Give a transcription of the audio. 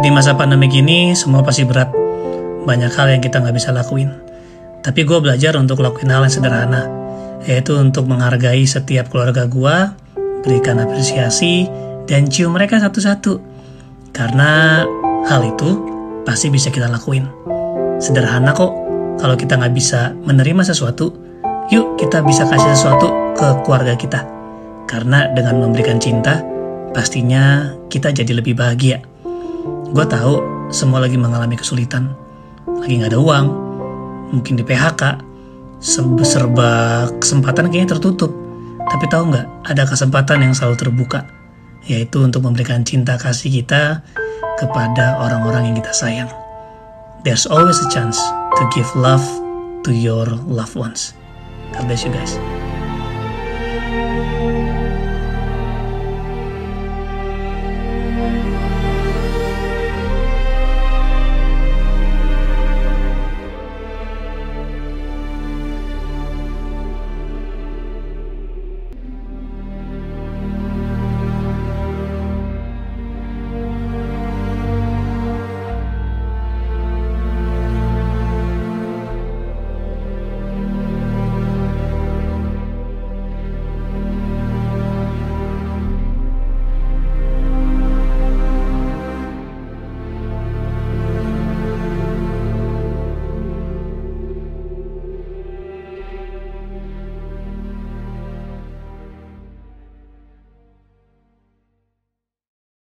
Di masa pandemi ini semua pasti berat. Banyak hal yang kita nggak bisa lakuin. Tapi gue belajar untuk lakuin hal yang sederhana, yaitu untuk menghargai setiap keluarga gue, berikan apresiasi, dan cium mereka satu-satu. Karena hal itu pasti bisa kita lakuin. Sederhana kok, kalau kita nggak bisa menerima sesuatu, yuk kita bisa kasih sesuatu ke keluarga kita. Karena dengan memberikan cinta, pastinya kita jadi lebih bahagia. Gue tahu semua lagi mengalami kesulitan, lagi nggak ada uang, mungkin di PHK, serba kesempatan kayaknya tertutup. Tapi tahu nggak, ada kesempatan yang selalu terbuka, yaitu untuk memberikan cinta kasih kita kepada orang-orang yang kita sayang. There's always a chance to give love to your loved ones. God bless you guys.